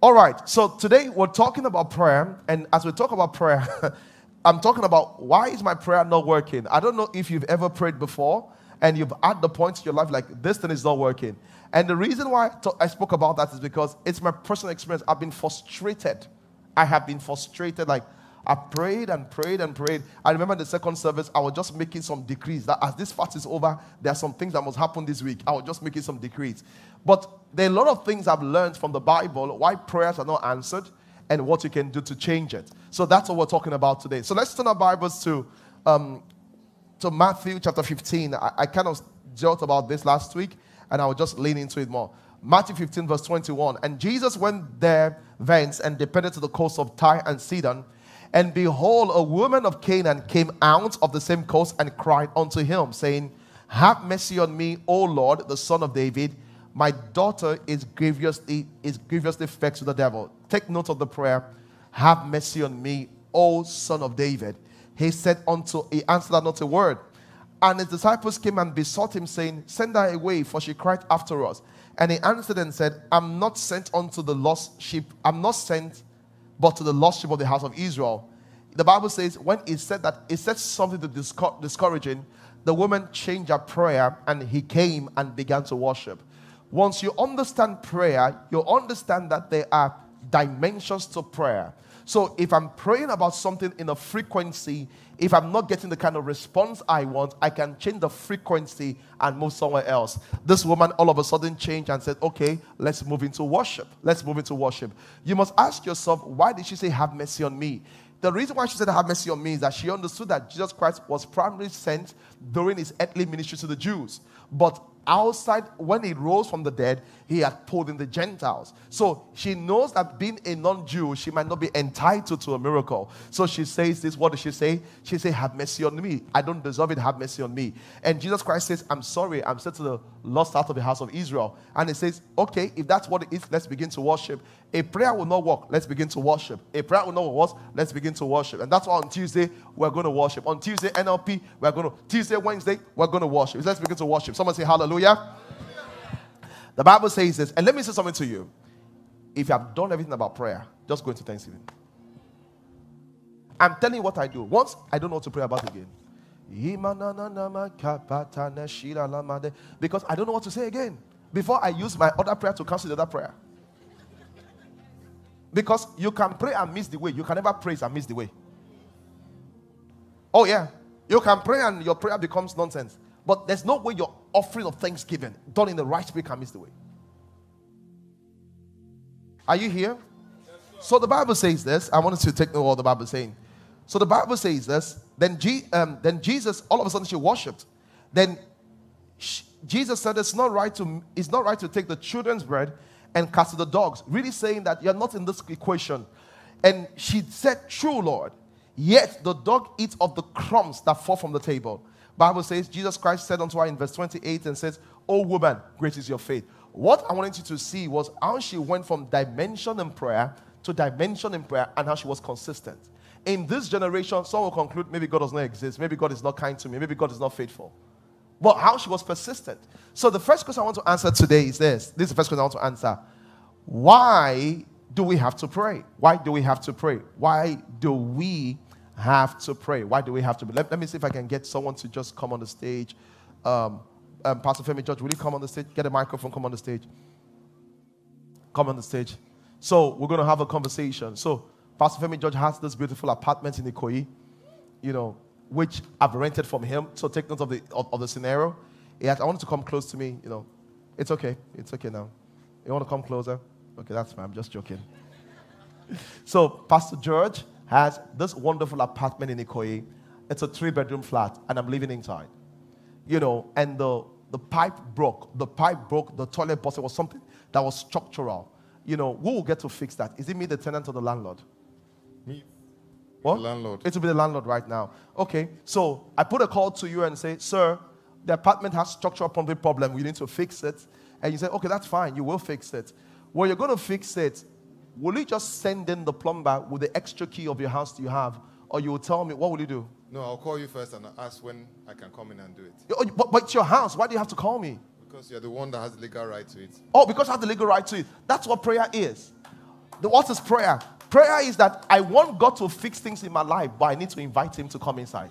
All right, so today we're talking about prayer, and as we talk about prayer, I'm talking about why is my prayer not working? I don't know if you've ever prayed before and you've at the point in your life like this thing is not working. And the reason why I spoke about that is because it's my personal experience. I've been frustrated. I have been frustrated. Like I prayed and prayed and prayed. I remember the second service, I was just making some decrees that as this fast is over, there are some things that must happen this week. I was just making some decrees. But there are a lot of things I've learned from the Bible why prayers are not answered and what you can do to change it. So that's what we're talking about today. So let's turn our Bibles to, um, to Matthew chapter 15. I, I kind of joked about this last week and I will just lean into it more. Matthew 15, verse 21. And Jesus went there thence and departed to the coast of Tyre and Sidon. And behold, a woman of Canaan came out of the same coast and cried unto him, saying, Have mercy on me, O Lord, the son of David. My daughter is grievously, is grievously vexed with the devil. Take note of the prayer. Have mercy on me, O son of David. He said unto, he answered not a word. And his disciples came and besought him, saying, Send her away, for she cried after us. And he answered and said, I'm not sent unto the lost sheep. I'm not sent but to the lost sheep of the house of Israel. The Bible says, when he said that, he said something to discourage him. The woman changed her prayer and he came and began to worship. Once you understand prayer, you understand that there are dimensions to prayer. So if I'm praying about something in a frequency, if I'm not getting the kind of response I want, I can change the frequency and move somewhere else. This woman all of a sudden changed and said, Okay, let's move into worship. Let's move into worship. You must ask yourself, why did she say, Have mercy on me? The reason why she said, Have mercy on me is that she understood that Jesus Christ was primarily sent during his earthly ministry to the Jews. But outside, when he rose from the dead, he had pulled in the Gentiles. So she knows that being a non Jew, she might not be entitled to a miracle. So she says this. What does she say? She says, Have mercy on me. I don't deserve it. Have mercy on me. And Jesus Christ says, I'm sorry. I'm sent to the lost out of the house of Israel. And he says, Okay, if that's what it is, let's begin to worship. A prayer will not work. Let's begin to worship. A prayer will not work. Let's begin to worship. And that's why on Tuesday, we're going to worship. On Tuesday, NLP, we're going to, Tuesday, Wednesday, we're going to worship. Let's begin to worship. Someone say hallelujah. The Bible says this, and let me say something to you. If you have done everything about prayer, just go into Thanksgiving. I'm telling you what I do. Once I don't know what to pray about again. Because I don't know what to say again. Before I use my other prayer to cancel the other prayer. Because you can pray and miss the way. You can never praise and miss the way. Oh, yeah. You can pray and your prayer becomes nonsense. But there's no way your offering of thanksgiving done in the right spirit can miss the way. Are you here? so the Bible says this. I wanted to take note of what the Bible is saying. So the Bible says this. Then, G, um, then Jesus, all of a sudden, she worshipped. Then she, Jesus said, "It's not right to. It's not right to take the children's bread and cast to the dogs." Really saying that you're not in this equation. And she said, "True, Lord. Yet the dog eats of the crumbs that fall from the table." Bible says, Jesus Christ said unto her in verse 28 and says, Oh woman, great is your faith. What I wanted you to see was how she went from dimension in prayer to dimension in prayer and how she was consistent. In this generation, some will conclude maybe God does not exist, maybe God is not kind to me, maybe God is not faithful. But how she was persistent. So the first question I want to answer today is this. This is the first question I want to answer. Why do we have to pray? Why do we have to pray? Why do we have to pray. Why do we have to? Let, let me see if I can get someone to just come on the stage. Um, um, Pastor Femi George, will you come on the stage? Get a microphone, come on the stage. Come on the stage. So we're going to have a conversation. So Pastor Femi George has this beautiful apartment in Ikoyi, you know, which I've rented from him. So take note of the of, of the scenario. He had, I wanted to come close to me, you know. It's okay. It's okay now. You want to come closer? Okay, that's fine. I'm just joking. so Pastor George has this wonderful apartment in Ikoyi. It's a three bedroom flat, and I'm living inside. You know, and the, the pipe broke. The pipe broke, the toilet busted was something that was structural. You know, who will get to fix that? Is it me, the tenant, or the landlord? Me. What? The landlord. It will be the landlord right now. Okay, so I put a call to you and say, Sir, the apartment has structural plumbing problem. We need to fix it. And you say, Okay, that's fine. You will fix it. Well, you're going to fix it, will you just send in the plumber with the extra key of your house you have? Or you will tell me, what will you do? No, I'll call you first and ask when I can come in and do it. Oh, But, but it's your house. Why do you have to call me? Because you're the one that has the legal right to it. Oh, because I have the legal right to it. That's what prayer is. The, what is prayer? Prayer is that I want God to fix things in my life, but I need to invite Him to come inside.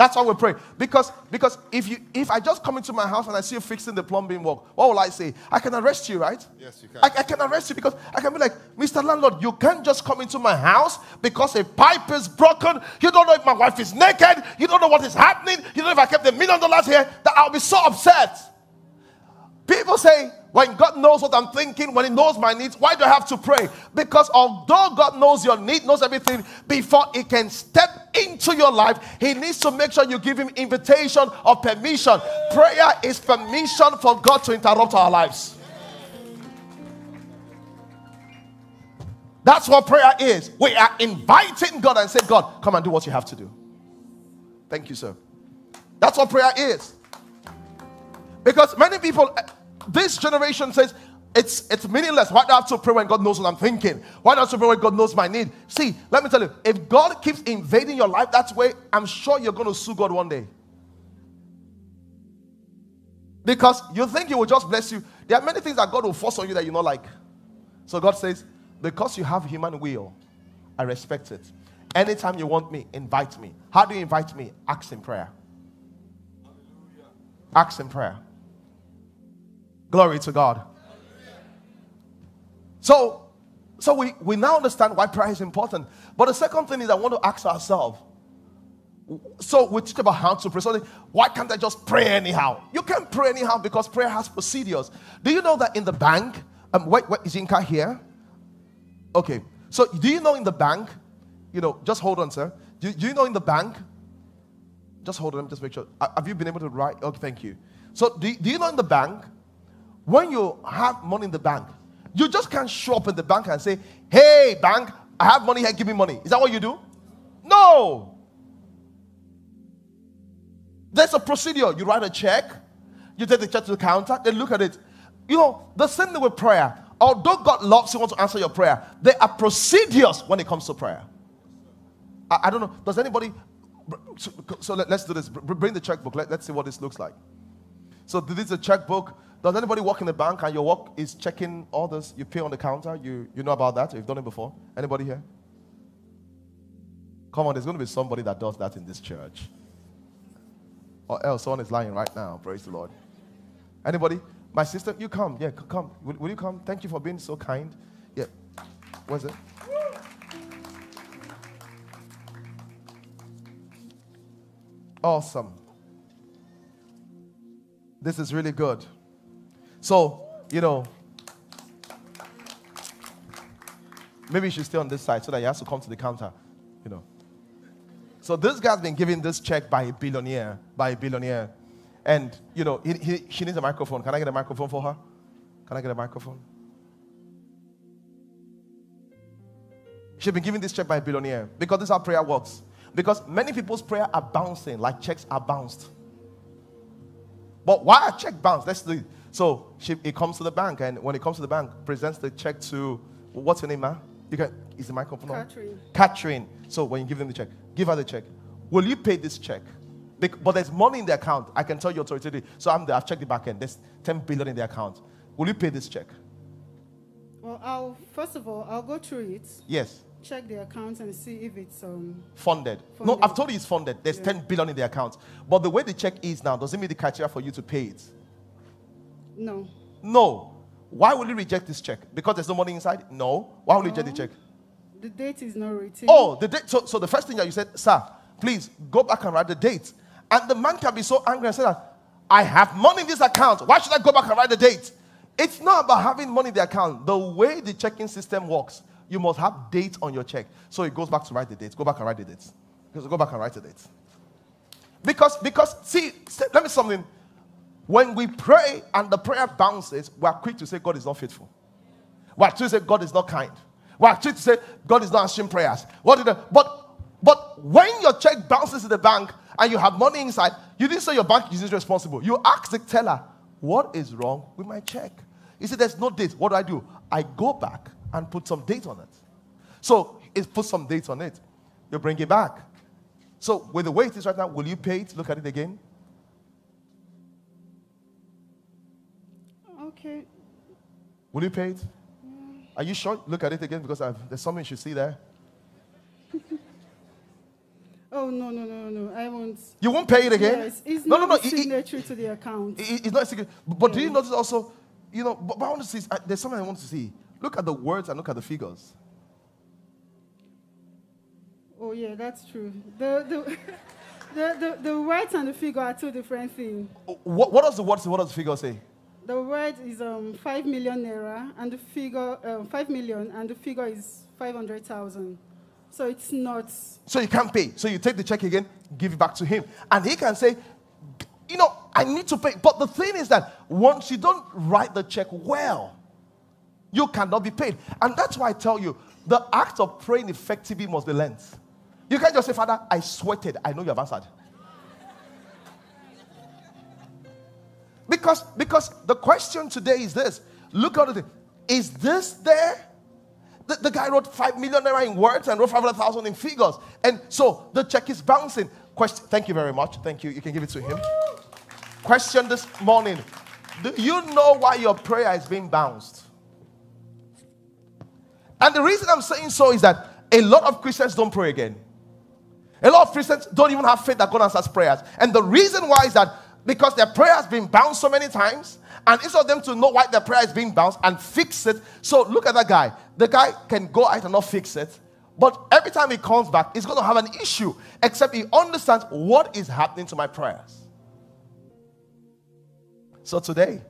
That's why we pray. Because, because if you if I just come into my house and I see you fixing the plumbing work, what will I say? I can arrest you, right? Yes, you can. I, I can arrest you because I can be like, Mr. Landlord, you can't just come into my house because a pipe is broken. You don't know if my wife is naked. You don't know what is happening. You don't know if I kept a million dollars here. That I'll be so upset. People say, when God knows what I'm thinking, when He knows my needs, why do I have to pray? Because although God knows your need, knows everything, before He can step into your life, He needs to make sure you give Him invitation or permission. Prayer is permission for God to interrupt our lives. That's what prayer is. We are inviting God and say, God, come and do what you have to do. Thank you, sir. That's what prayer is. Because many people, this generation says it's it's meaningless. Why do I have to pray when God knows what I'm thinking? Why do I have to pray when God knows my need? See, let me tell you, if God keeps invading your life that way, I'm sure you're going to sue God one day. Because you think He will just bless you. There are many things that God will force on you that you not like. So God says, because you have human will, I respect it. Anytime you want me, invite me. How do you invite me? Ask in prayer. Ask in prayer. Glory to God. So, so we, we now understand why prayer is important. But the second thing is I want to ask ourselves. So we teach about how to pray. So why can't I just pray anyhow? You can't pray anyhow because prayer has procedures. Do you know that in the bank? Um, wait, wait, is Inka here? Okay. So do you know in the bank? You know, just hold on, sir. Do, do you know in the bank? Just hold on, just make sure. Uh, Have you been able to write? Okay, thank you. So do, do you know in the bank? When you have money in the bank, you just can't show up in the bank and say, Hey, bank, I have money here, give me money. Is that what you do? No. There's a procedure. You write a check, you take the check to the counter, they look at it. You know, the same thing with prayer. Although God loves you, wants to answer your prayer, there are procedures when it comes to prayer. I, I don't know. Does anybody. So, so let, us do this. Bring the checkbook. Let, let's see what this looks like. So this is a checkbook. Does anybody work in the bank and your work is checking orders? You pay on the counter. You, you know about that? You've done it before. Anybody here? Come on, there's going to be somebody that does that in this church. Or else someone is lying right now. Praise the Lord. Anybody? My sister, you come. Yeah, come. Will, will you come? Thank you for being so kind. Yeah. Where's it? Awesome. This is really good. So, you know, maybe you should stay on this side so that he has to come to the counter, you know. So this guy's been given this check by a billionaire, by a billionaire. And, you know, he, he, she needs a microphone. Can I get a microphone for her? Can I get a microphone? She's been given this check by a billionaire because this is how prayer works. Because many people's prayer are bouncing like checks are bounced. But why a check bounce? Let's do it. So she, it comes to the bank, and when it comes to the bank, presents the check to what's her name, ma? You can is the microphone on? Catherine. Catherine. So when you give them the check, give her the check. Will you pay this check? But there's money in the account. I can tell you authoritatively. So I'm there. I've checked the back end. There's 10 billion in the account. Will you pay this check? Well, I'll first of all I'll go through it, Yes. check the account, and see if it's um. Funded. No, I've told you it's funded. There's 10 billion in the account. But the way the check is now doesn't meet the criteria for you to pay it. No, No. Why will you reject this check? Because there's no money inside? No. Why will you reject the check? the date is not written. Oh, the date. So, so the first thing that you said, sir, please go back and write the date. And the man can be so angry and say that I have money in this account. Why should I go back and write the date? It's not about having money in the account. The way the checking system works, you must have date on your check. So it goes back to write the date. Go back and write the date. Because go back and write the date. Because, because, see, let me something. When we pray and the prayer bounces, we are quick to say God is not faithful. We are quick to say God is not kind. We are quick to say God is not answering prayers. What did but but when your check bounces to the bank and you have money inside, you didn't say your bank is responsible. You ask the teller, what is wrong with my check? He said, There's no date. What do I do? I go back and put some date on it. So it put some date on it. You bring it back. So with the way it is right now, will you pay it? Look at it again. Okay. Will you pay it? Are you sure? Look at it again because I've, there's something you should see there. Oh no no no no! I won't. You won't pay it again? Yes, it's no, not no, no. a it- it- to the account. it- it's not secret. But, but do you notice also, you know, but, but I want to see, I, there's something I want to see. Look at the words and look at the figures. oh yeah, that's true. The the, the the the words and the figure are two different things. What, what does the words, what does the figure say? The word is um five million naira, and the figure um, five million, and the figure is five hundred thousand. So it's not. So you can't pay. So you take the check again, give it back to him. And he can say, you know, I need to pay. But the thing is that once you don't write the check well, you cannot be paid. And that's why I tell you, the act of praying effectively must be learned. You can't just say, Father, I sweated. I know you have answered. Because, because the question today is this. Look at it. Is this there? The, the guy wrote 5 million naira in words and wrote 500,000 in figures. And so the check is bouncing. Question, thank you very much. Thank you. You can give it to him. Question this morning Do you know why your prayer is being bounced? And the reason I'm saying so is that a lot of Christians don't pray again. A lot of Christians don't even have faith that God answers prayers. And the reason why is that because their prayer has been bounced so many times, and instead of them to know why their prayer is being bounced and fix it. So look at that guy. The guy can go out and not fix it. But every time he comes back, he's going to have an issue, except he understands what is happening to my prayers. So today,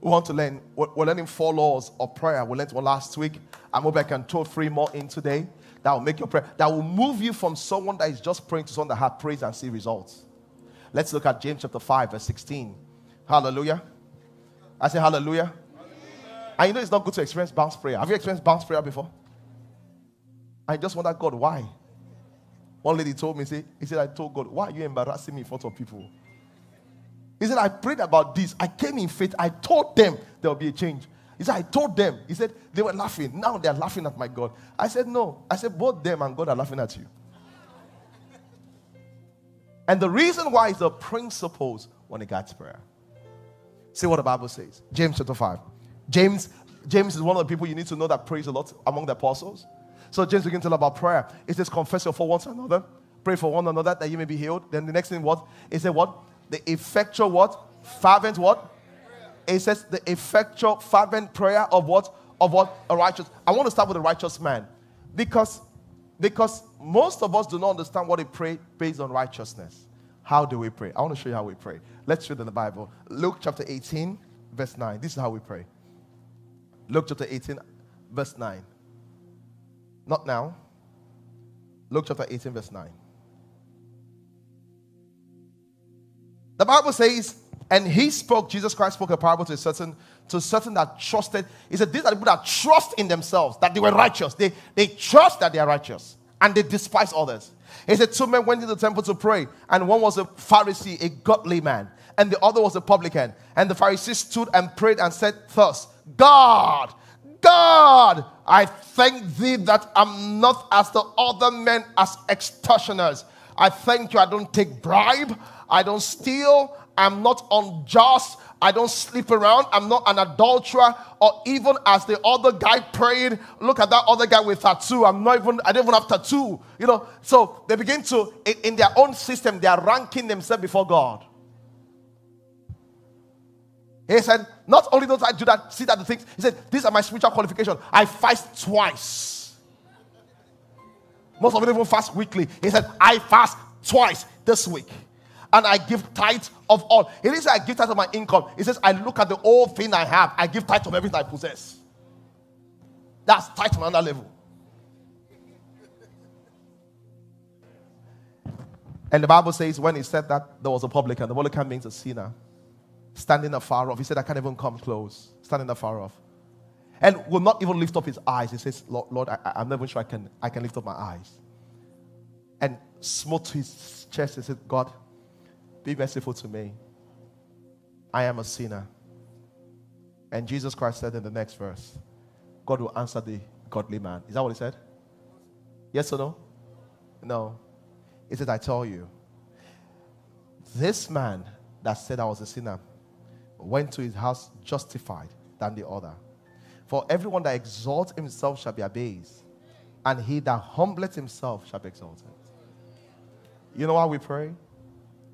we want to learn, we're learning four laws of prayer. We learned one last week. I'm I can throw three more in today that will make your prayer, that will move you from someone that is just praying to someone that has praise and see results. Let's look at James chapter 5, verse 16. Hallelujah. I say hallelujah. And you know it's not good to experience bounce prayer. Have you experienced bounce prayer before? I just wonder, God, why? One lady told me, say, he said, I told God, why are you embarrassing me in front of people? He said, I prayed about this. I came in faith. I told them there will be a change. He said, I told them. He said, they were laughing. Now they're laughing at my God. I said, no. I said, both them and God are laughing at you. And the reason why is the principles when it gets prayer. See what the Bible says. James chapter 5. James, James is one of the people you need to know that prays a lot among the apostles. So James begins to tell about prayer. It says, confess your fault one to another, pray for one another that you may be healed. Then the next thing, what? It said what? The effectual what? Fervent what? It says the effectual fervent prayer of what? Of what? A righteous. I want to start with a righteous man. Because, because most of us do not understand what we pray based on righteousness. How do we pray? I want to show you how we pray. Let's read in the Bible. Luke chapter 18, verse 9. This is how we pray. Luke chapter 18, verse 9. Not now. Luke chapter 18, verse 9. The Bible says, and he spoke, Jesus Christ spoke a parable to a certain, to certain that trusted. He said, These are the people that trust in themselves, that they were righteous. They, they trust that they are righteous, and they despise others. He said, Two men went into the temple to pray, and one was a Pharisee, a godly man, and the other was a publican. And the Pharisee stood and prayed and said, Thus, God, God, I thank thee that I'm not as the other men as extortioners. I thank you, I don't take bribe, I don't steal, I'm not unjust, I don't sleep around, I'm not an adulterer, or even as the other guy prayed, look at that other guy with tattoo. I'm not even, I don't even have tattoo. You know, so they begin to, in, their own system, they are ranking themselves before God. He said, Not only don't I do that, see that the things, he said, These are my spiritual qualifications. I fast twice. Most of them even fast weekly. He said, I fast twice this week. And I give tithe of all. He didn't say I give tithe of my income. He says, I look at the whole thing I have. I give tithe of everything I possess. That's tithe on another level. And the Bible says when he said that, there was a publican. The publican means a sinner standing afar off. He said, I can't even come close, standing afar off. And will not even lift up his eyes. He says, Lord, Lord I, I'm not even sure I can, I can lift up my eyes. And smote his chest and said, God, be merciful to me. I am a sinner. And Jesus Christ said in the next verse, God will answer the godly man. Is that what he said? Yes or no? No. He said, I tell you, this man that said I was a sinner went to his house justified than the other. For everyone that exalts himself shall be abased, and he that humbleth himself shall be exalted. You know how we pray?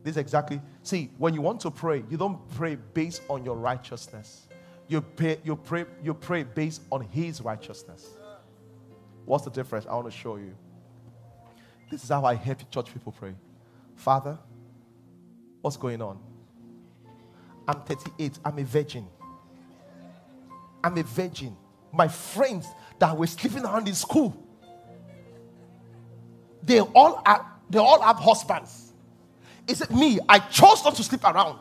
This exactly. See, when you want to pray, you don't pray based on your righteousness. You pray, you pray, you pray based on his righteousness. What's the difference? I want to show you. This is how I help church people pray. Father, what's going on? I'm 38. I'm a virgin. I'm a virgin. My friends that were sleeping around in school, they all are, they all have husbands. Is it me? I chose not to sleep around.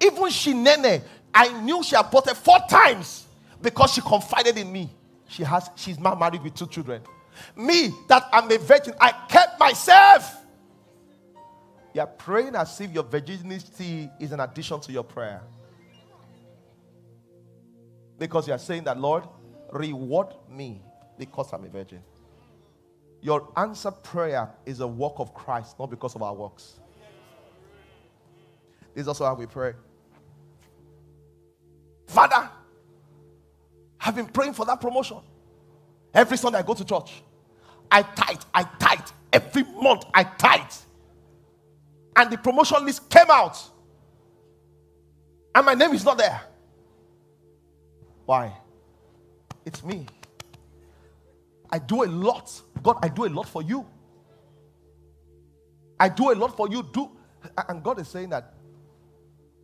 Even Shinene, I knew she had aborted four times because she confided in me. She has, she's now married with two children. Me, that I'm a virgin, I kept myself. You're praying as if your virginity is an addition to your prayer. Because you're saying that, Lord, reward me because I'm a virgin. Your answer prayer is a work of Christ, not because of our works. This is also how we pray. Father, I've been praying for that promotion. Every Sunday I go to church. I tithe, I tithe. Every month I tithe. And the promotion list came out. And my name is not there. Why? It's me. I do a lot. God, I do a lot for you. I do a lot for you. Do and God is saying that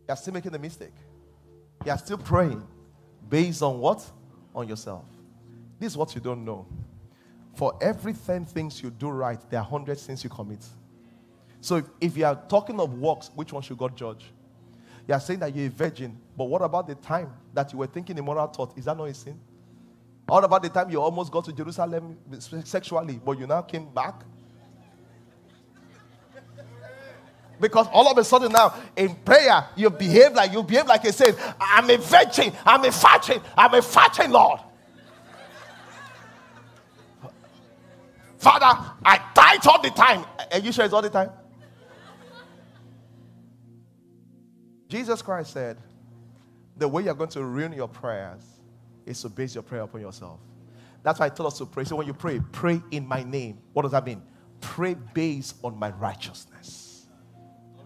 you're still making the mistake. You're still praying based on what? On yourself. This is what you don't know. For every 10 things you do right, there are 100 sins you commit. So if, if you are talking of works, which one should God judge? You are saying that you're a virgin, but what about the time that you were thinking immoral thought? Is that not a sin? What about the time you almost got to Jerusalem sexually, but you now came back? Because all of a sudden now in prayer, you behave like you behave like a saint. I'm a virgin, I'm a virgin, I'm a virgin, Lord. Father, I tithe all the time. Are you sure it's all the time? Jesus Christ said, the way you're going to ruin your prayers is to base your prayer upon yourself. That's why I told us to pray. So when you pray, pray in my name. What does that mean? Pray based on my righteousness.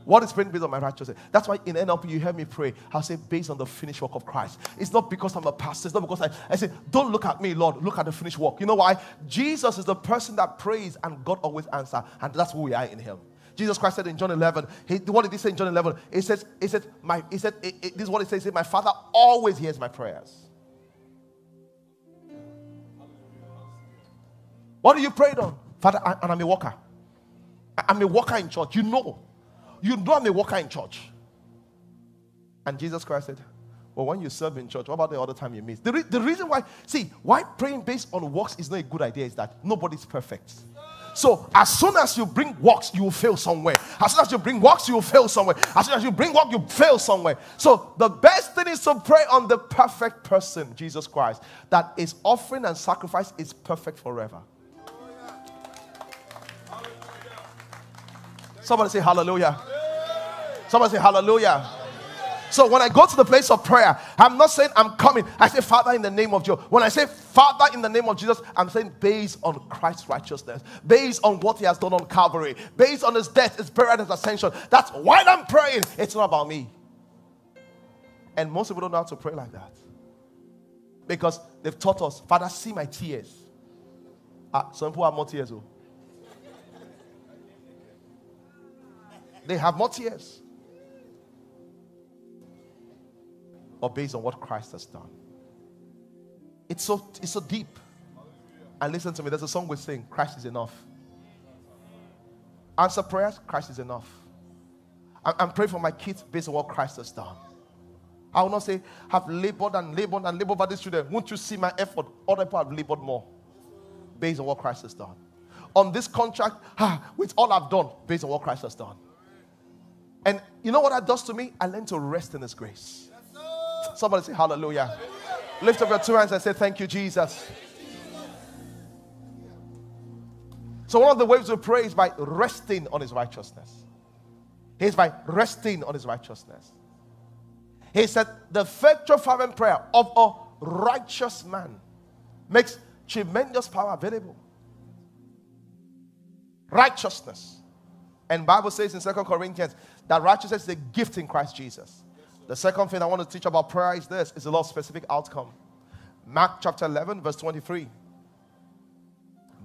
What is praying based on my righteousness? That's why in NLP you hear me pray. I'll say based on the finished work of Christ. It's not because I'm a pastor. It's not because I, I say, don't look at me, Lord. Look at the finished work. You know why? Jesus is the person that prays and God always answers. And that's who we are in him. Jesus Christ said in John 11, he, what did he say in John 11? He says, he said, my, he said, this is what he says, he said, my father always hears my prayers. What do you pray on? Father, I, and I'm a worker. I, I'm a worker in church. You know. You know I'm a worker in church. And Jesus Christ said, well, when you serve in church, what about the other time you miss? The, re- the reason why, see, why praying based on works is not a good idea is that nobody's perfect. So as soon as you bring works, you will fail somewhere. As soon as you bring works, you will fail somewhere. As soon as you bring work, you fail somewhere. So the best thing is to pray on the perfect person, Jesus Christ, that is offering and sacrifice is perfect forever. Somebody say hallelujah. Somebody say hallelujah. So when I go to the place of prayer, I'm not saying I'm coming. I say, Father, in the name of Jesus. When I say Father, in the name of Jesus, I'm saying based on Christ's righteousness, based on what He has done on Calvary, based on His death, His burial, His ascension. That's why I'm praying. It's not about me. And most people don't know how to pray like that because they've taught us, Father, see my tears. Ah, some people have more tears. They have more tears. Or based on what Christ has done. It's so, it's so deep. And listen to me, there's a song we sing Christ is enough. Answer prayers, Christ is enough. I'm, I'm praying for my kids based on what Christ has done. I will not say, have labored and labored and labored over these children. Won't you see my effort? Other people have labored more based on what Christ has done. On this contract, ah, with all I've done, based on what Christ has done. And you know what that does to me? I learn to rest in His grace. Somebody say hallelujah. Lift up your two hands and say, Thank you, Jesus. So, one of the ways we pray is by resting on his righteousness. He's by resting on his righteousness. He said, The effectual fervent prayer of a righteous man makes tremendous power available. Righteousness. And Bible says in Second Corinthians that righteousness is a gift in Christ Jesus. The second thing I want to teach about prayer is this is a lot specific outcome. Mark chapter 11, verse 23.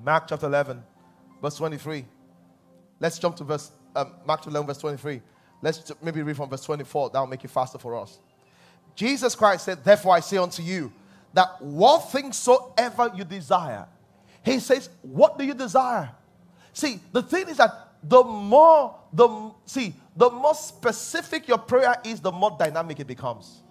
Mark chapter 11, verse 23. Let's jump to verse um, Mark 11, verse 23. Let's maybe read from verse 24. That will make it faster for us. Jesus Christ said, Therefore I say unto you, that what things soever you desire. He says, What do you desire? See, the thing is that the more, the see, the more specific your prayer is, the more dynamic it becomes.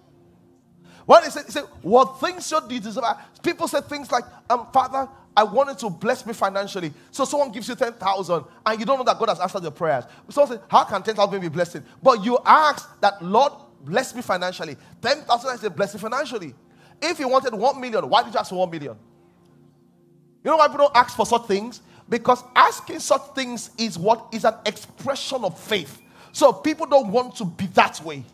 What is it? He said, What things should you desire? People say things like, um, Father, I wanted to bless me financially. So someone gives you 10,000 and you don't know that God has answered your prayers. Someone says, How can 10,000 be blessed? But you ask that, Lord, bless me financially. 10,000 is a blessing financially. If you wanted 1 million, why did you ask for 1 million? You know why people don't ask for such things? Because asking such things is what is an expression of faith. So people don't want to be that way.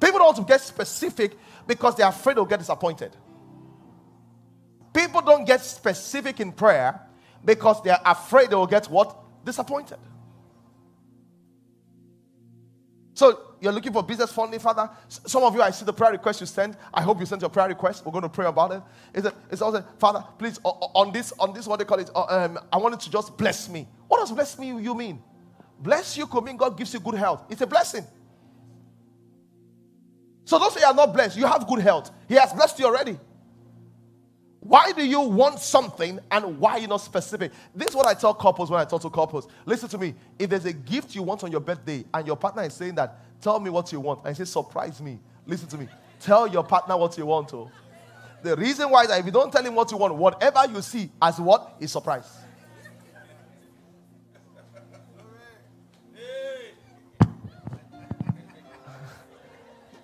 People don't want to get specific because they're afraid they'll get disappointed. People don't get specific in prayer because they're afraid they will get what? Disappointed. So you're looking for business funding, Father. Some of you, I see the prayer request you sent. I hope you sent your prayer request. We're going to pray about it. It's, a, it's also, Father, please, on this, on this, what they call it, uh, um, I wanted to just bless me. What does bless me you mean? Bless you could mean God gives you good health. It's a blessing. So don't say you are not blessed. You have good health. He has blessed you already. Why do you want something and why you not specific? This is what I tell couples when I talk to couples. Listen to me. If there's a gift you want on your birthday and your partner is saying that, tell me what you want, and say, surprise me. Listen to me. Tell your partner what you want. Oh. The reason why is that if you don't tell him what you want, whatever you see as what is surprise.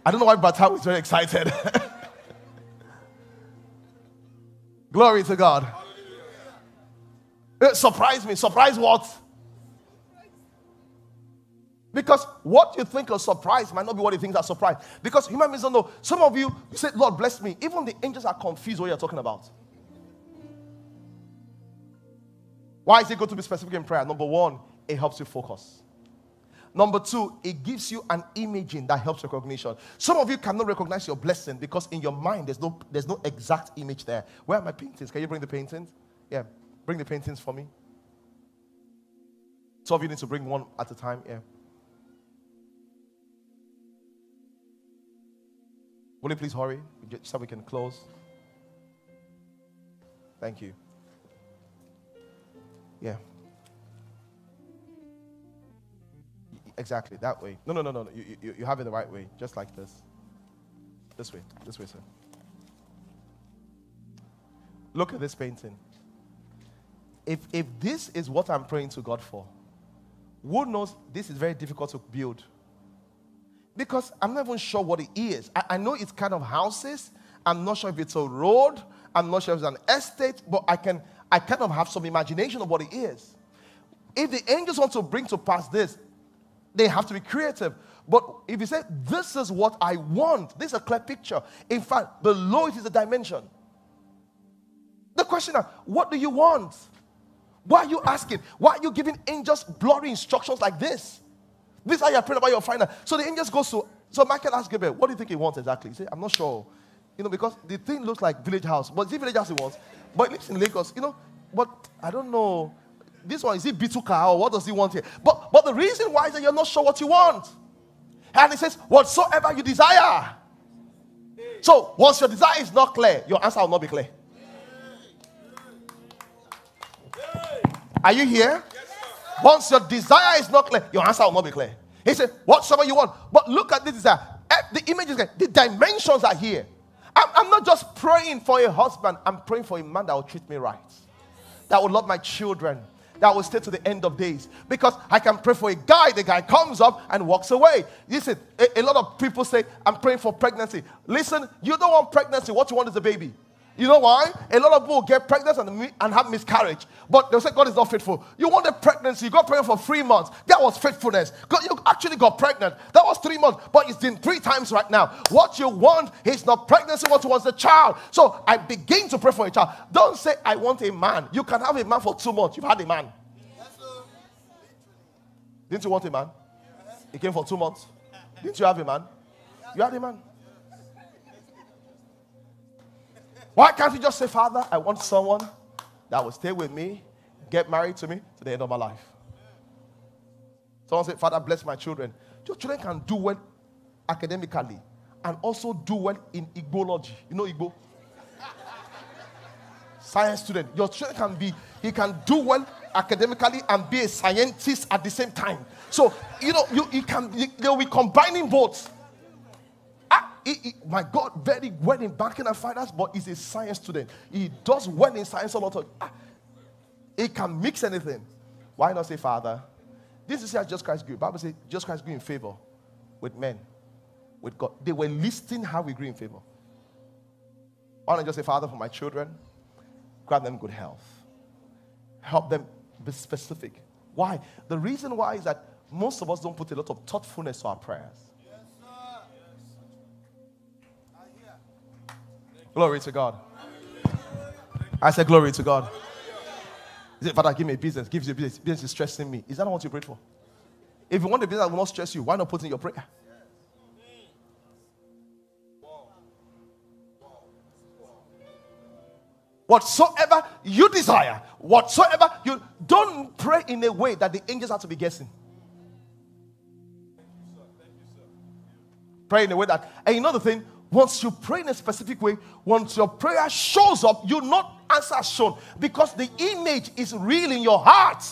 I don't know why Batal is very excited. Glory to God. It surprised me. Surprise what? Because what you think is surprise might not be what you think is surprise. Because human beings don't know. Some of you, you say, Lord, bless me. Even the angels are confused what you're talking about. Why is it good to be specific in prayer? Number one, it helps you focus. Number two, it gives you an imaging that helps recognition. Some of you cannot recognize your blessing because in your mind there's no there's no exact image there. Where are my paintings? Can you bring the paintings? Yeah, bring the paintings for me. Some of you need to bring one at a time. Yeah. Will you please hurry so we can close? Thank you. Yeah. Exactly, that way. No, no, no, no. You, you, you have it the right way, just like this. This way, this way, sir. Look at this painting. If, if this is what I'm praying to God for, who knows this is very difficult to build? Because I'm not even sure what it is. I, I know it's kind of houses. I'm not sure if it's a road. I'm not sure if it's an estate, but I can I kind of have some imagination of what it is. If the angels want to bring to pass this, they have to be creative. But if you say, This is what I want, this is a clear picture. In fact, below it is a dimension. The question is, what do you want? Why are you asking? Why are you giving angels blurry instructions like this? This is how you're praying about your final. So the angels go to, so Michael asks Gabriel, what do you think he wants exactly? He I'm not sure. You know, because the thing looks like village house, but it's village house he wants. But he lives in Lagos, you know. But I don't know this one, is it Bituka or what does he want here? But, but the reason why is that you're not sure what you want. And he says, whatsoever you desire. So once your desire is not clear, your answer will not be clear. Are you here? Once your desire is not clear, your answer will not be clear. He said, whatsoever you want. But look at this desire. Eh, the images, the dimensions are here. I'm, I'm not just praying for a husband, I'm praying for a man that will treat me right, that will love my children, that will stay to the end of days. Because I can pray for a guy, the guy comes up and walks away. Listen, a, a lot of people say, I'm praying for pregnancy. Listen, you don't want pregnancy. What you want is a baby. You know why? A lot of people get pregnant and, and have miscarriage, but they'll say God is not faithful. You want a pregnancy, you got pregnant for three months. That was faithfulness. God, you actually got pregnant. That was three months, but it's been three times right now. What you want is not pregnancy, what you want is a child. So I begin to pray for a child. Don't say, I want a man. You can have a man for two months. You've had a man. Didn't you want a man? He came for two months. Didn't you have a man? You had a man. Why can't you just say, Father, I want someone that will stay with me, get married to me to the end of my life? Someone said, Father, bless my children. Your children can do well academically and also do well in Igbology. You know Igbo? Science student. Your children can be, he can do well academically and be a scientist at the same time. So, you know, you, you can, you, they'll be combining both he, he, my God, very well in banking and finance, but he's a science student. He does well in science a lot of. Ah, he can mix anything. Why not say, Father? This is how Jesus Christ grew. Bible says Jesus Christ grew in favor with men, with God. They were listing how we grew in favor. Why not just say, Father, for my children, grant them good health. Help them be specific. Why? The reason why is that most of us don't put a lot of thoughtfulness to our prayers. Glory to God. I said, Glory to God. He said, Father, give me a business. Give you a business. Business is stressing me. Is that not what you prayed for? If you want a business that will not stress you, why not put in your prayer? Whatsoever you desire, whatsoever you don't pray in a way that the angels have to be guessing. Pray in a way that, and you know the thing, once you pray in a specific way, once your prayer shows up, you not answer shown because the image is real in your heart.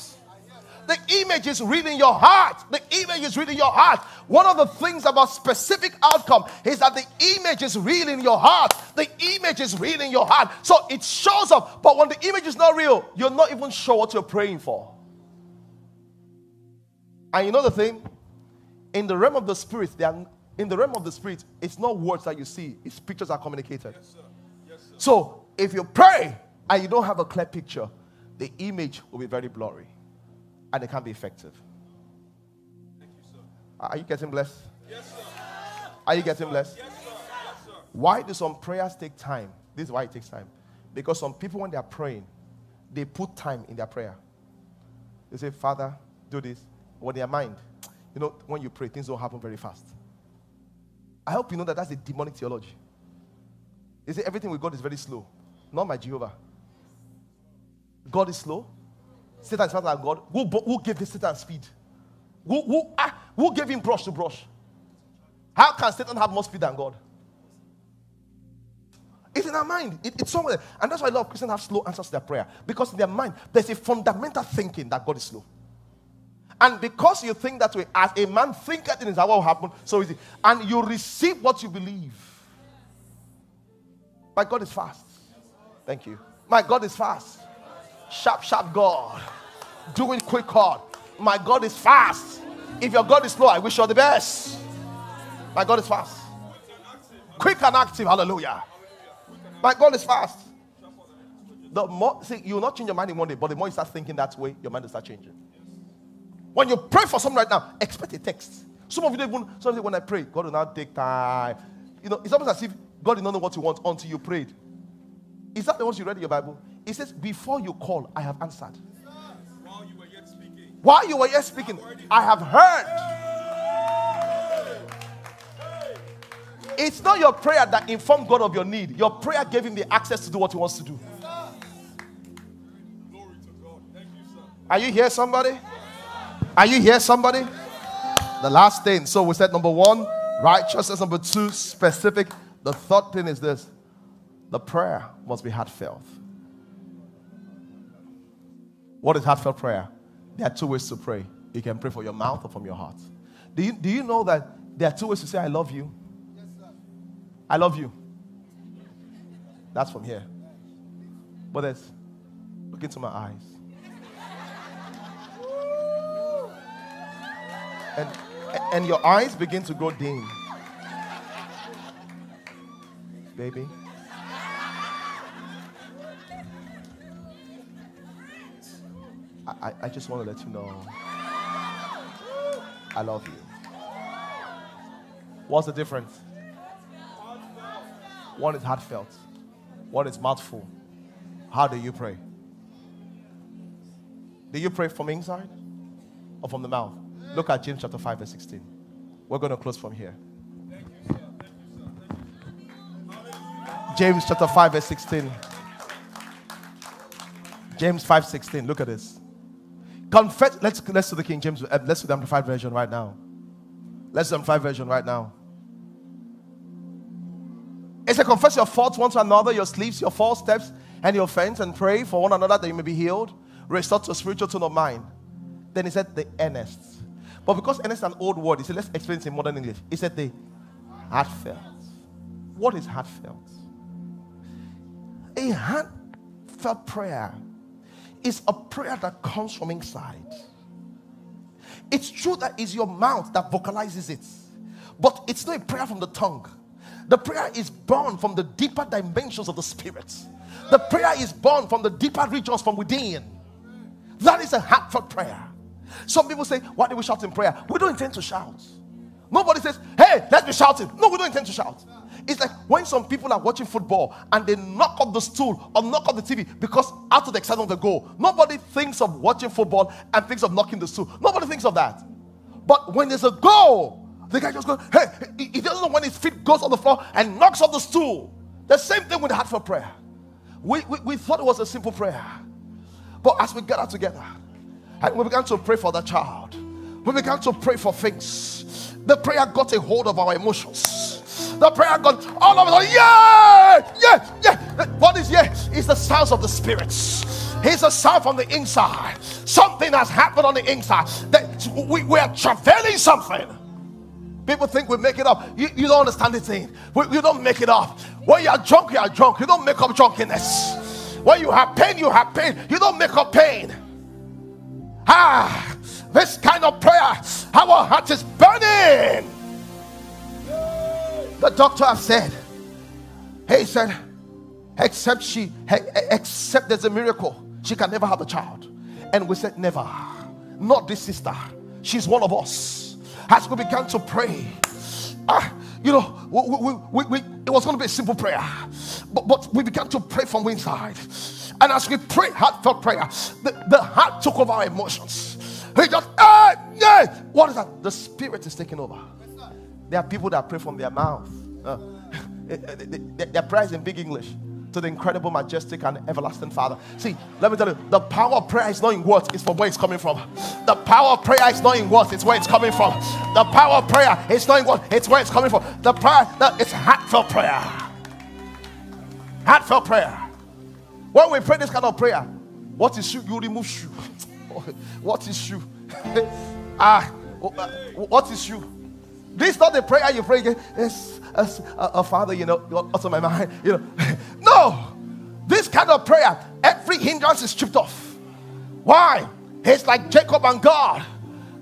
The image is real in your heart. The image is real in your heart. One of the things about specific outcome is that the image is real in your heart. The image is real in your heart. So it shows up. But when the image is not real, you're not even sure what you're praying for. And you know the thing? In the realm of the spirit, there are in the realm of the spirit, it's not words that you see, it's pictures are communicated. Yes, sir. Yes, sir. So if you pray and you don't have a clear picture, the image will be very blurry and it can't be effective. Thank you, sir. Are you getting blessed? Yes, sir. Are you getting blessed? Yes, sir. Yes. Why do some prayers take time? This is why it takes time. Because some people, when they are praying, they put time in their prayer. They say, Father, do this. When their mind, you know, when you pray, things don't happen very fast. I hope you know that that's a demonic theology. They say everything with God is very slow. Not my Jehovah. God is slow. Satan is faster than God. Who, who gave this Satan speed? Who, who, ah, who gave him brush to brush? How can Satan have more speed than God? It's in our mind. It, it's somewhere. And that's why a lot of Christians have slow answers to their prayer. Because in their mind, there's a fundamental thinking that God is slow. And because you think that way, as a man thinketh in his heart what will happen, so is it. And you receive what you believe. My God is fast. Thank you. My God is fast. Sharp, sharp God. Do it quick, God. My God is fast. If your God is slow, I wish you all the best. My God is fast. Quick and active. Hallelujah. My God is fast. The more, see, you will not change your mind in one day, but the more you start thinking that way, your mind will start changing. When you pray for something right now, expect a text. Some of you don't even, some of you, when I pray, God will not take time. You know, it's almost as if God did not know what you want until you prayed. Is that the ones you read in your Bible? It says, Before you call, I have answered. While you were yet speaking, While you were yet speaking I have heard. It's not your prayer that informed God of your need. Your prayer gave him the access to do what he wants to do. Are you here, somebody? Are you here, somebody? The last thing. So we said number one, righteousness. Number two, specific. The third thing is this the prayer must be heartfelt. What is heartfelt prayer? There are two ways to pray. You can pray from your mouth or from your heart. Do you, do you know that there are two ways to say, I love you? I love you. That's from here. But look into my eyes. And, and your eyes begin to grow dim. Baby. I, I, I just want to let you know I love you. What's the difference? One is heartfelt, one is mouthful. How do you pray? Do you pray from inside or from the mouth? Look at James chapter 5, verse 16. We're going to close from here. James chapter 5, verse 16. James 5, 16. Look at this. Confess. Let's let's do the King James. Uh, let's do the Amplified version right now. Let's do the Amplified version right now. It says, confess your faults one to another, your sleeps, your false steps, and your offense, and pray for one another that you may be healed, restored to a spiritual tone of mind. Then he said, the earnest. But because earnest is an old word, he said, let's explain it in modern English. He said, the heartfelt. What is heartfelt? A heartfelt prayer is a prayer that comes from inside. It's true that it's your mouth that vocalizes it, but it's not a prayer from the tongue. The prayer is born from the deeper dimensions of the spirit. The prayer is born from the deeper regions from within. That is a heartfelt prayer. Some people say, Why do we shout in prayer? We don't intend to shout. Nobody says, Hey, let's be shouting. No, we don't intend to shout. It's like when some people are watching football and they knock off the stool or knock off the TV because out of the excitement of the goal, nobody thinks of watching football and thinks of knocking the stool. Nobody thinks of that. But when there's a goal, the guy just goes, Hey, he doesn't know when his feet goes on the floor and knocks off the stool. The same thing with the heart for prayer. We, we, we thought it was a simple prayer. But as we gather together and we began to pray for the child, we began to pray for things. The prayer got a hold of our emotions. The prayer got all of us. Oh, yeah, yeah, yeah. What is yeah? It's the sounds of the spirits. It's a sound from the inside. Something has happened on the inside. That we, we are travailing something. People think we make it up. You, you don't understand the thing. We, you don't make it up. When you are drunk, you are drunk. You don't make up drunkenness. When you have pain, you have pain. You don't make up pain. Ah, this kind of prayer, our heart is burning. The doctor have said, hey, said, except she, except there's a miracle, she can never have a child. And we said, never. Not this sister. She's one of us. As we began to pray, ah, you know, we, we, we, it was going to be a simple prayer, but, but we began to pray from inside. And as we prayed, heartfelt prayer, the, the heart took over our emotions. He just, ah, yeah. What is that? The spirit is taking over. There are people that pray from their mouth. Uh, their prayer is in big English to the incredible, majestic, and everlasting Father. See, let me tell you, the power of prayer is not in words, it's from where it's coming from. The power of prayer is not in words, it's where it's coming from. The power of prayer is not in words, it's where it's coming from. The prayer, the, it's heartfelt prayer. Heartfelt prayer. When we pray this kind of prayer, what is shoe? You remove shoe. what is shoe? ah, uh, what is shoe? This is not the prayer you pray again. It's a, a, father, you know, what's on my mind, you know. no, this kind of prayer, every hindrance is stripped off. Why? It's like Jacob and God.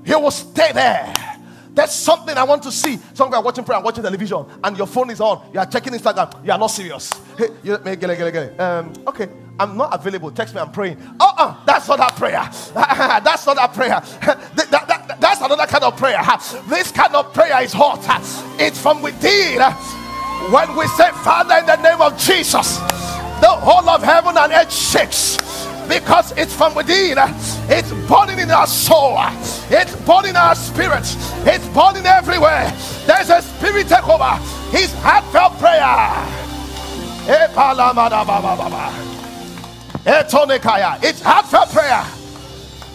He will stay there. There's something I want to see. Some guy watching prayer, watching television, and your phone is on. You are checking Instagram. You are not serious. Hey, you, get it, get it, get it. Um, okay, I'm not available. Text me. I'm praying. Uh uh that's not that prayer. that's not that prayer. that, that, that, that's another kind of prayer. This kind of prayer is hot. It's from within. When we say, Father, in the name of Jesus, the whole of heaven and earth shakes because it's from within. It's burning in our soul. It's burning our spirits. It's burning everywhere. There's a spirit takeover. His heartfelt prayer. It's heartfelt prayer.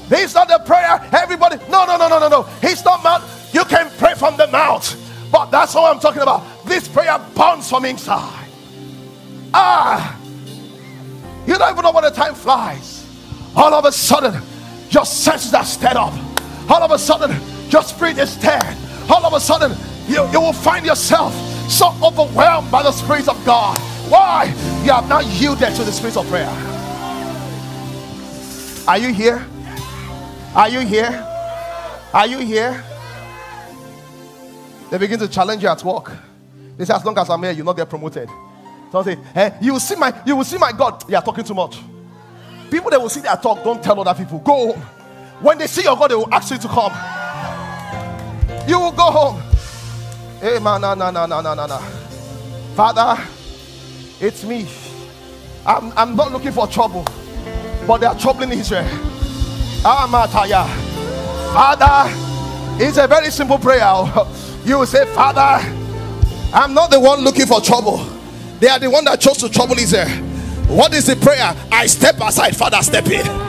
This is not the prayer. Everybody, no, no, no, no, no, no. He's not mouth. You can pray from the mouth, but that's all I'm talking about. This prayer burns from inside. Ah, you don't even know when the time flies. All of a sudden, your senses are stirred up. All of a sudden, your spirit is dead. All of a sudden, you, you will find yourself so overwhelmed by the Spirit of God. Why? You have not yielded to the Spirit of prayer. Are you here? Are you here? Are you here? They begin to challenge you at work. They say, as long as I'm here, you'll not get promoted. Some say, hey, you will see my, you will see my God. You are talking too much. People that will see their talk, don't tell other people. Go home. When they see your God, they will ask you to come. You will go home. Hey man, no, no, no, no, no, no, no. Father, it's me. I'm, I'm not looking for trouble, but they are troubling Israel. Ah, Mataya. Father, it's a very simple prayer. You will say, Father, I'm not the one looking for trouble. They are the one that chose to trouble Israel. What is the prayer? I step aside, Father, step in.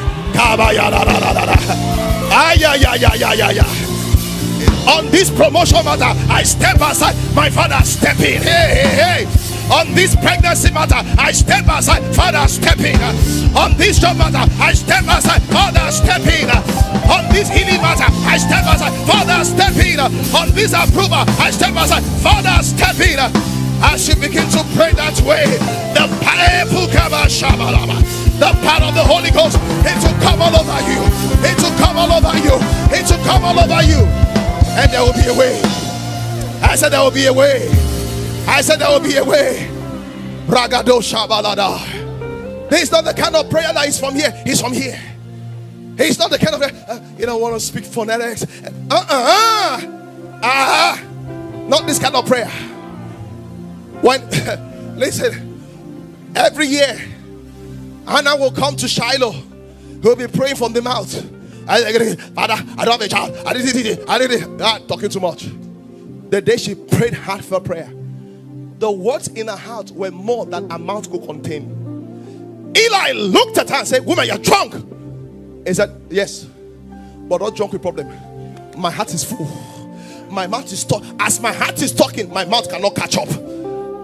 On this promotion matter, I step aside, my father step in. Hey, hey, hey. On this pregnancy matter, I step aside, Father, step in. On this job matter, I step aside, Father, step in. On this healing matter, I step aside, Father, step in. On this approval, I step aside, Father, step in. As you begin to pray that way, the powerful the power of the Holy Ghost, it will come all over you. It will come all over you. It will come all over you. And there will be a way. I said there will be a way. I said there will be a way. Ragado Shabalada. This is not the kind of prayer that is from here. He's from here. He's not the kind of uh, you don't want to speak phonetics. Uh uh uh. uh not this kind of prayer. When listen, every year Hannah will come to Shiloh. He'll be praying from the mouth. Father, I don't have a child. I did it. I did it. Ah, talking too much. The day she prayed heartfelt prayer the words in her heart were more than a mouth could contain. Eli looked at her and said, Woman, you're drunk. He said, Yes, but not drunk with problem. My heart is full. My mouth is talking. As my heart is talking, my mouth cannot catch up.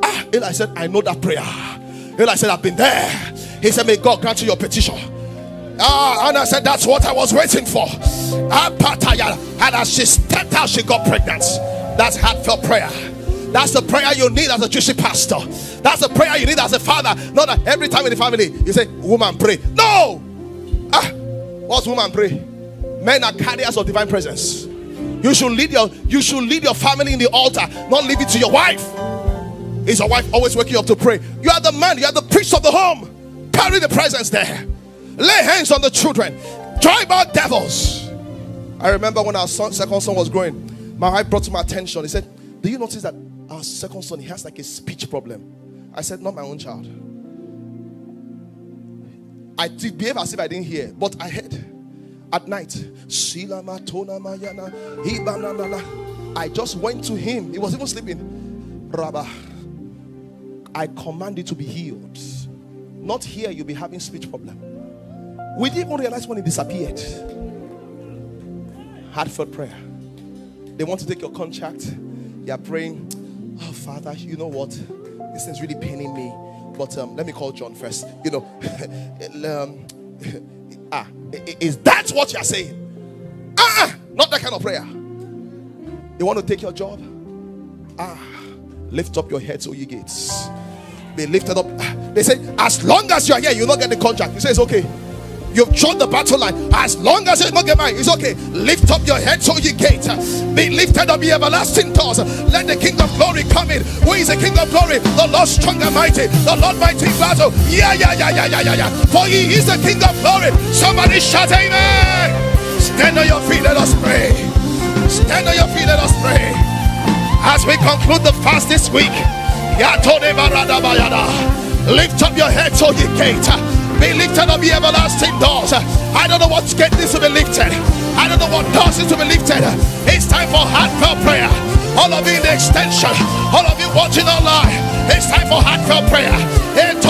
Ah, Eli said, I know that prayer. Eli said, I've been there. He said, May God grant you your petition. Ah, and I said, That's what I was waiting for. Ah, and as she stepped out, she got pregnant. That's heartfelt prayer. That's the prayer you need as a Jewish pastor. That's the prayer you need as a father. Not that every time in the family you say, Woman, pray. No! Ah, what's woman pray? Men are carriers of divine presence. You should lead your you should lead your family in the altar, not leave it to your wife. Is your wife always waking up to pray? You are the man, you are the priest of the home. Carry the presence there. Lay hands on the children. Drive out devils. I remember when our son, second son was growing, my wife brought to my attention. He said, Do you notice that our second son, he has like a speech problem. I said, Not my own child. I did behave as if I didn't hear, but I heard at night. I just went to him. He was even sleeping. Rabba, I command you to be healed. Not here, you'll be having speech problem. We didn't even realize when it disappeared. Heartfelt prayer. They want to take your contract. You are praying oh, Father, you know what? This is really paining me. But um, let me call John first. You know, um, ah, is that what you're saying? Ah, not that kind of prayer. You want to take your job? Ah, lift up your head, so you gates. Be lifted up. Ah, they say, as long as you are here, you'll not get the contract. He says, okay. You've drawn the battle line. As long as it's not get mine, it's okay. Lift up your head, so you gate. Be lifted up, be everlasting doors. Let the King of Glory come in. Who is the King of Glory? The Lord strong and mighty. The Lord mighty in battle. Yeah, yeah, yeah, yeah, yeah, yeah, yeah. For He is the King of Glory. Somebody shout Amen. Stand on your feet. Let us pray. Stand on your feet. Let us pray. As we conclude the fast this week. Lift up your head, so you gate. Be lifted up, be everlasting doors. I don't know what's getting this to be lifted. I don't know what doors is to be lifted. It's time for heartfelt prayer. All of you in the extension, all of you watching online, it's time for heartfelt prayer. It's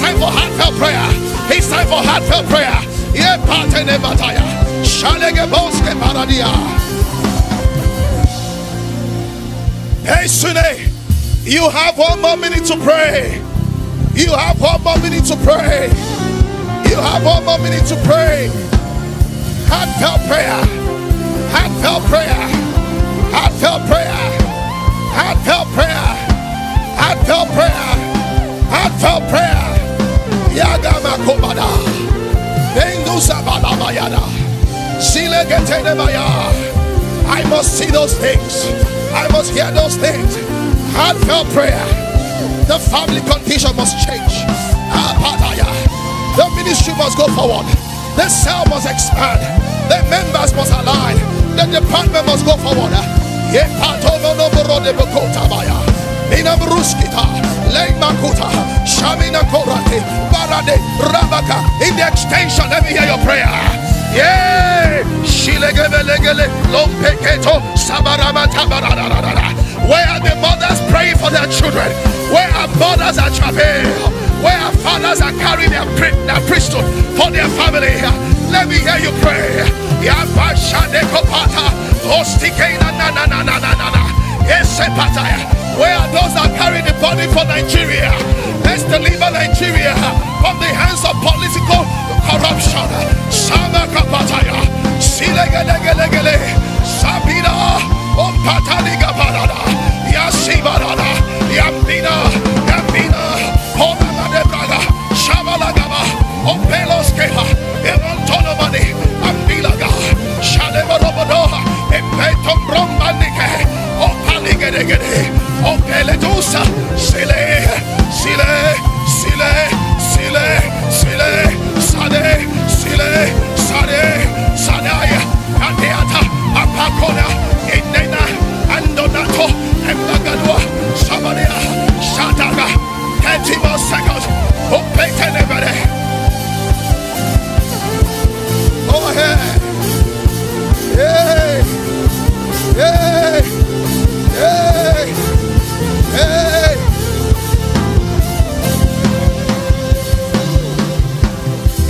time for heartfelt prayer. It's time for heartfelt prayer. Yeah, partene bataya. Shalege boske. Hey, Sune, you have one more minute to pray. You have one more minute to pray. You have one more minute to pray. Heartfelt prayer. Heartfelt prayer. Heartfelt prayer. Heartfelt prayer. Heartfelt prayer. Heartfelt prayer. Yagama Kobada. Bengusa Balabayada. Sile Getene I must see those things. I must hear those things. Heartfelt prayer. The family condition must change. The ministry must go forward. The cell must expand. The members must align. The department must go forward. In the extension, let me hear your prayer. Yeah, Lompeketo, Sabarama Where are the mothers praying for their children? Where are mothers at travail? Where are fathers are carrying their, their priesthood for their family? Let me hear you pray. Where are those that carry the body for Nigeria? Let's deliver Nigeria from the hands of political corruption. Sabina, ompataliga parada, yasibarada, yambina, yambina, honana de braga, shabalagaba, ompelos keha, emontonomani, ambilaga, shalebarobodoha, empetom brombandike, opaligedegede, opeledusa, sile, sile, sile, embagadua, sabadia, shataga, 30 more seconds, opetenebede. Go ahead. Hey, hey, hey, hey.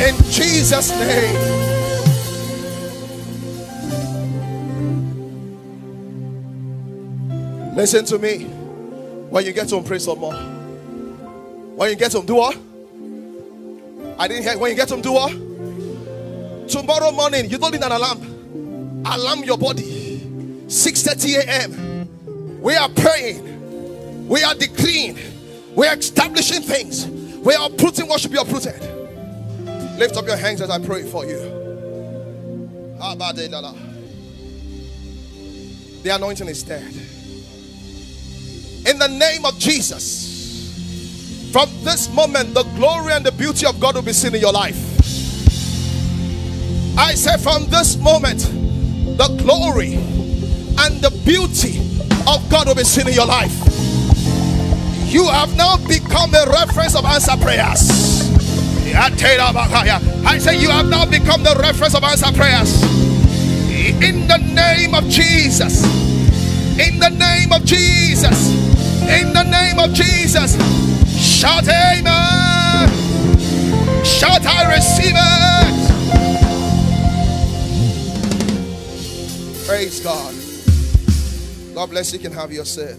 In Jesus' name. Listen to me. When you get home, pray some more. When you get home, do what? I didn't hear. When you get home, do what? Tomorrow morning, you don't need an alarm. Alarm your body. 6:30 a.m. We are praying. We are decreeing. We are establishing things. We are uprooting what should be uprooted. Lift up your hands as I pray for you. The anointing is dead. In the name of Jesus. From this moment, the glory and the beauty of God will be seen in your life. I say, from this moment, the glory and the beauty of God will be seen in your life. You have now become a reference of answer prayers. I say, you have now become the reference of answer prayers. In the name of Jesus. In the name of Jesus. In the name of Jesus. Shout amen. Shout I receive it. Praise God. God bless you. You can have your seat.